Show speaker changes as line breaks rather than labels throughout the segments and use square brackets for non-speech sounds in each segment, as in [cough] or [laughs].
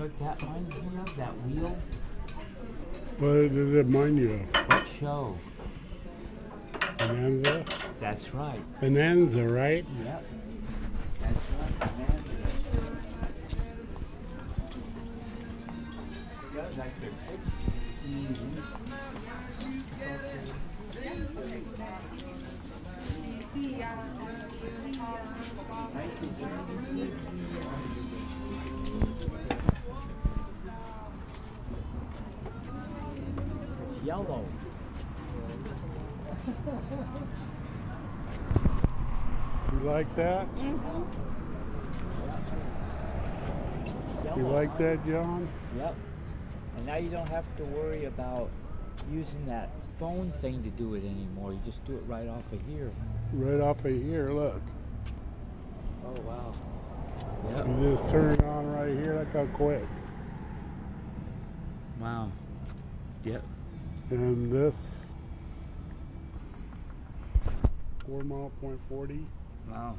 what
that reminds me of? That wheel?
What does it mind you of?
What show?
Bonanza?
That's right.
Bonanza, right?
Yep. That's right. Bonanza. Yeah, like their pictures. It's
You like that? Mm-hmm.
You
like that, John?
Yep. And now you don't have to worry about using that phone thing to do it anymore. You just do it right off of here.
Right off of here, look.
Oh wow. Yep.
You just turn it on right here, look how quick.
Wow. Yep.
And this, four mile point forty.
Wow.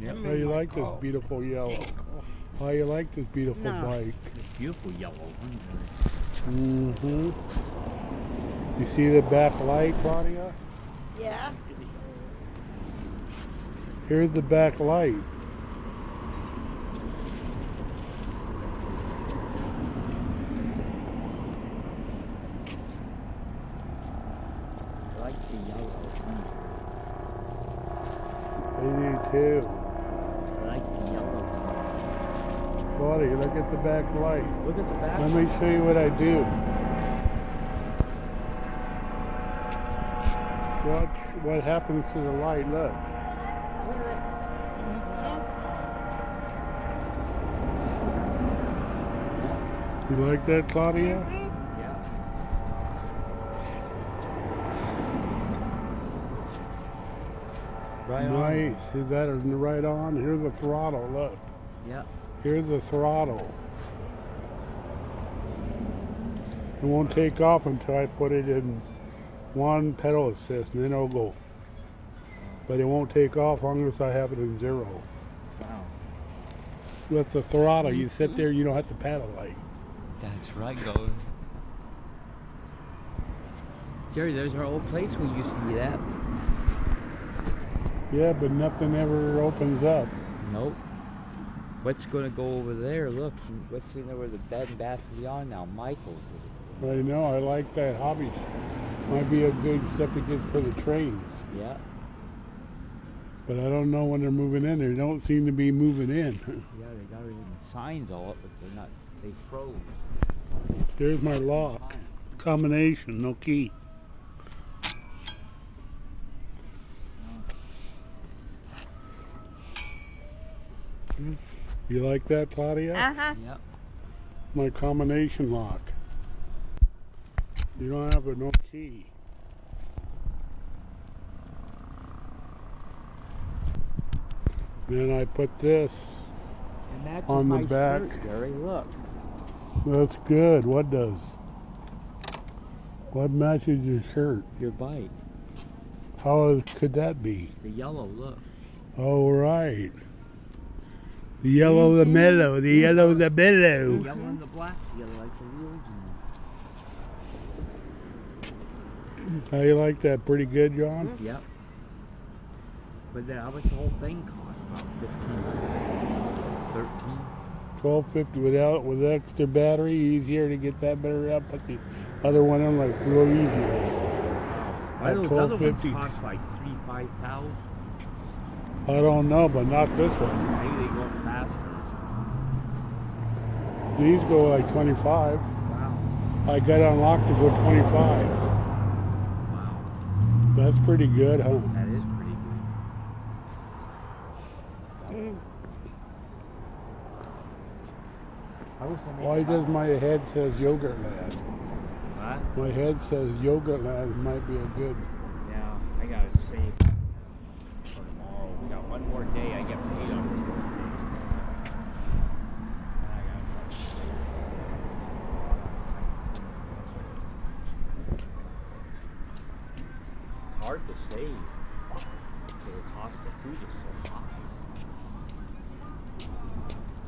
Yep.
How you like this beautiful yellow? How you like this beautiful
No.
bike?
It's beautiful yellow.
Mm-hmm. You see the back light, Claudia?
Yeah.
Here's the back light.
The yellow.
I do too.
I like the yellow.
Claudia, look at the back light.
Look at the back.
Let me show you what I do. Watch what happens to the light. Look. You like that, Claudia?
Yeah. Right.
Is that right on? Here's the throttle. Look.
Yeah.
Here's the throttle. It won't take off until I put it in one pedal assist and then it'll go. But it won't take off unless I have it in zero.
Wow.
With the throttle, you sit mm-hmm. there, you don't have to pedal like.
That's right, go. Jerry, there's our old place we used to be at.
Yeah, but nothing ever opens up.
Nope. What's gonna go over there? Look, what's in there where the bed and bath is on now? Michael's.
I know, I like that hobby. Might be a good certificate for the trains.
Yeah.
But I don't know when they're moving in. They don't seem to be moving in. [laughs]
Yeah, they got signs all up, but they're not. They froze.
There's my lock. Combination, no key. You like that, Claudia?
Uh-huh.
Yep.
My combination lock. You don't have a no key. Then I put this.
And that's
On the back.
Shirt, Jerry, look.
That's good. What does? What matches your shirt?
Your bike.
How could that be?
The yellow, look.
Oh, right. The yellow, the mm-hmm. mellow. The yellow, the mellow.
The yellow and the black together like the in
How you like that? Pretty good, John?
Mm-hmm. Yep. But then how much the whole thing cost? About 15 13
Twelve fifty without with extra battery, easier to get that battery out, Put the other one in like real easy.
Why
At
those other ones
12.50.
cost like three, five thousand?
I don't know, but not this one.
Maybe they go faster.
These go like twenty-five.
Wow.
I got unlocked to go twenty-five.
Wow.
That's pretty good, huh?
That is pretty good. I wish they made
Why does my head says Yogurtland?
Huh?
My head says Yogurtland might be a good.
Yeah, I gotta save that for tomorrow. We got I get paid on tomorrow. And I gotta start saving. It's hard to save. The cost of food is so high.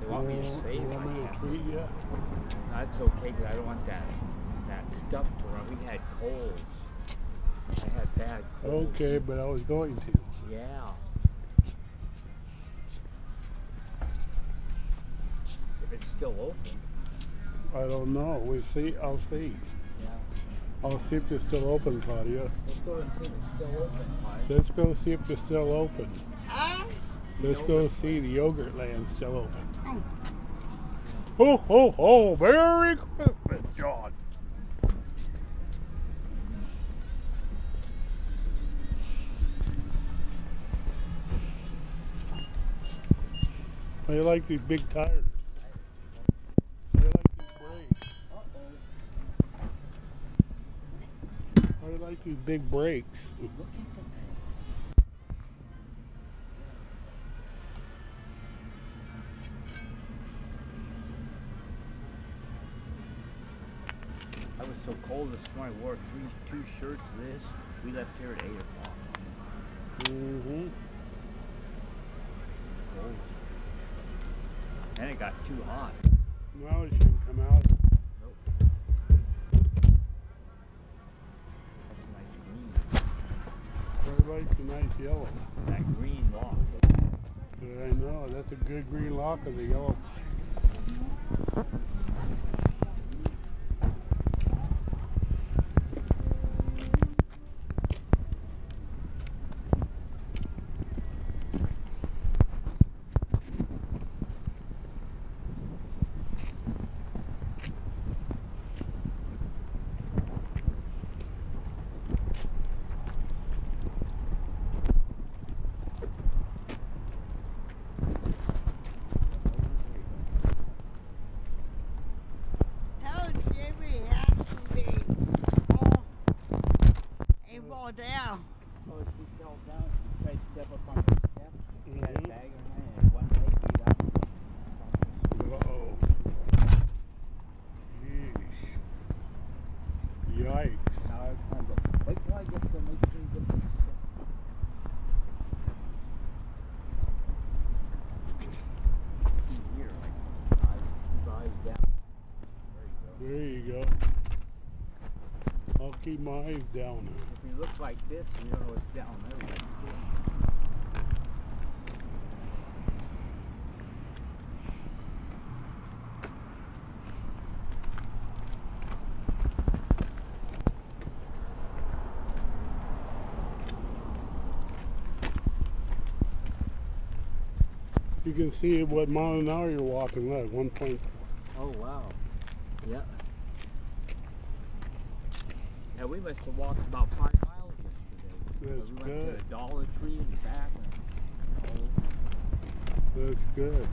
They want me to save.
want
I
me to
can't.
treat you?
That's okay, because I don't want that that stuff to run. We had colds. I had bad colds.
Okay, but I was going to.
Yeah. Still open.
I don't know. We see. I'll see.
Yeah.
I'll see if it's still open, Claudia.
Let's go and see if it's still open, Mike.
Let's go see if it's still open. Let's go see the Yogurtland still open. Ho ho ho! Merry Christmas, John. How you like these big tires? How you like these brakes? You these big brakes?
Look at the I was so cold this morning. I wore three, two shirts. This we left here at eight o'clock.
Mm-hmm.
Cold. And it got too hot.
Now it shouldn't come out.
That's a nice green.
Everybody's a nice yellow.
That green lock.
I know. That's a good green lock of the yellow.
Tell Jimmy has to be all fall down.
Oh, she fell down. She tried to step up on the step. She had a bag in her and one leg beat up.
Uh-oh. Yeesh. Yikes.
Now I wait till I get to make sure you get.
There you go. I'll keep my eyes down.
If you look like this, you don't know what's down there.
You can see what mile an hour you're walking like 1.4.
Oh, wow. Yeah. Yeah, we must have walked about five miles yesterday.
That's
we went
good.
to the Dollar Tree and back. And, oh,
That's good.